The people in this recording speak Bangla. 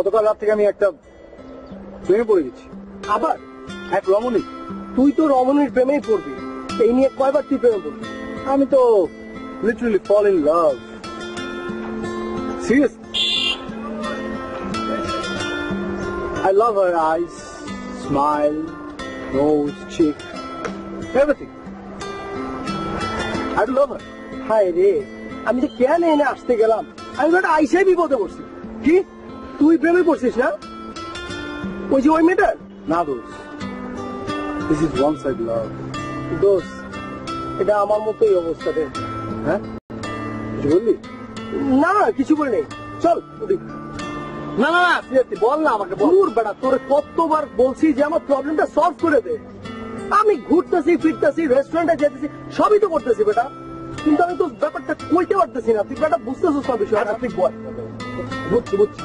গতকাল রাত থেকে আমি একটা প্রেমে পড়ে গেছি। আবার এক রমণী তুই তো রমণীর প্রেমেই পড়বি। এই নিয়ে কয়বার তুই প্রেমে পড়বি? আমি তো literally fall in love serious love her eyes, smile, nose, cheek, everything. I do love her. হায় রে আমি যে কেন এনে আসতে গেলাম? আমি বেটা আইসাই বিপদে পড়ছি। কি? তুই প্রেমে পড়ছিস না? ওই যে ওই মেয়েটার Now those. This is one side love. দোষ এটা আমার মতোই অবস্থা রে। হ্যাঁ? কিছু বললি? না কিছু বলে নেই চল। না না না বল না আমাকে দূর বেটা তোর কতবার বলছি যে আমার প্রবলেমটা সলভ করে দে। আমি ঘুরতেছি ফিরতেছি রেস্টুরেন্টে যেতেছি সবই তো করতেছি বেটা। কিন্তু আমি তো ব্যাপারটা কইতে পারতেছি না। তুই বেটা বুঝতেছিস না বিষয়টা। আচ্ছা, তুই বল। বুঝছি বুঝছি।